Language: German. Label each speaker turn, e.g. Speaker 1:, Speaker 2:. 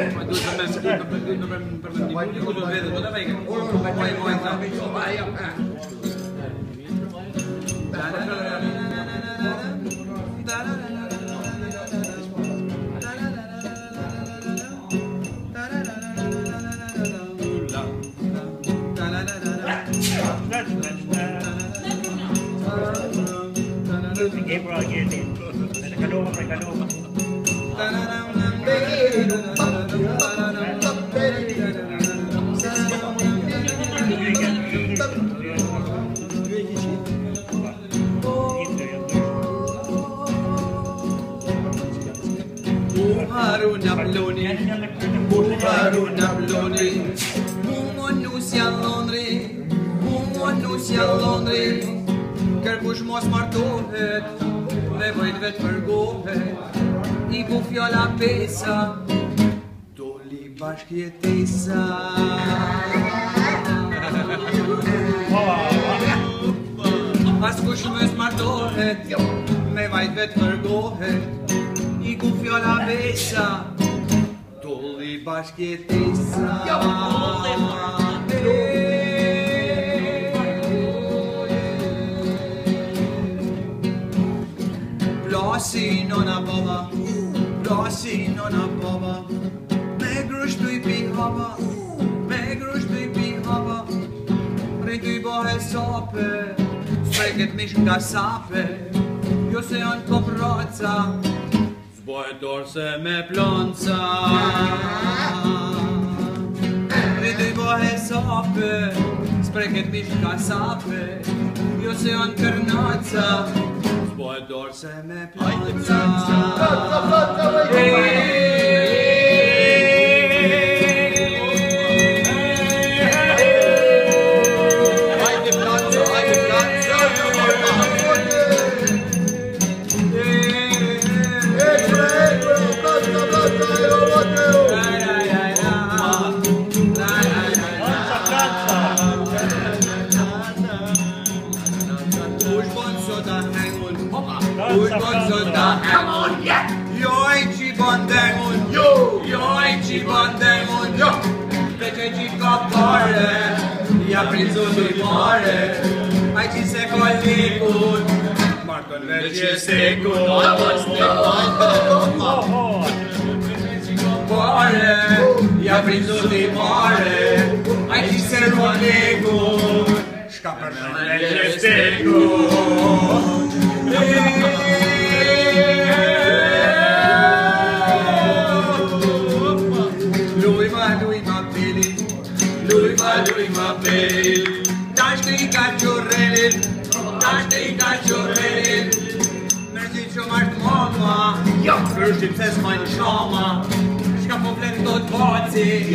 Speaker 1: Ma tu se me scudo
Speaker 2: a Umaru Nabloni Umaru Nabloni
Speaker 1: Umon nusja Londri. Umon nusja Londri. Kërkush mos martohet Me vajt vetë përgohet. I bu fjalla pesa Doli bashkjetesa As kush mës martohet Me vajt vetë përgohet. I ku fjolla pesa, doli bashkjetesa. Plasi nona baba, plasi nona baba, me grush tu i pi hava, me grush tu i pi hava, Prej ty bohe sope, spreket mish nga sape, jo se Po e dorë se me plonë ca Rritu bohe sape Spreket mish sape Jo se kërnaca Po e me
Speaker 3: plonë Gut und
Speaker 2: Sonntag. Come
Speaker 1: on, yeah! Yoichi Bondemun, yo! Yoichi Bondemun, yo! Pece de copoare, e a prințul de moare, aici se colicul, Marco Nergie secul,
Speaker 2: copoare,
Speaker 1: e a prințul de moare, aici se colicul, Scapă Nergie secul, Taște i cacciorrele, taște i cacciorrele. Mergi ce mai mama, ja, first it says mein Schama. Scapă plec tot boții,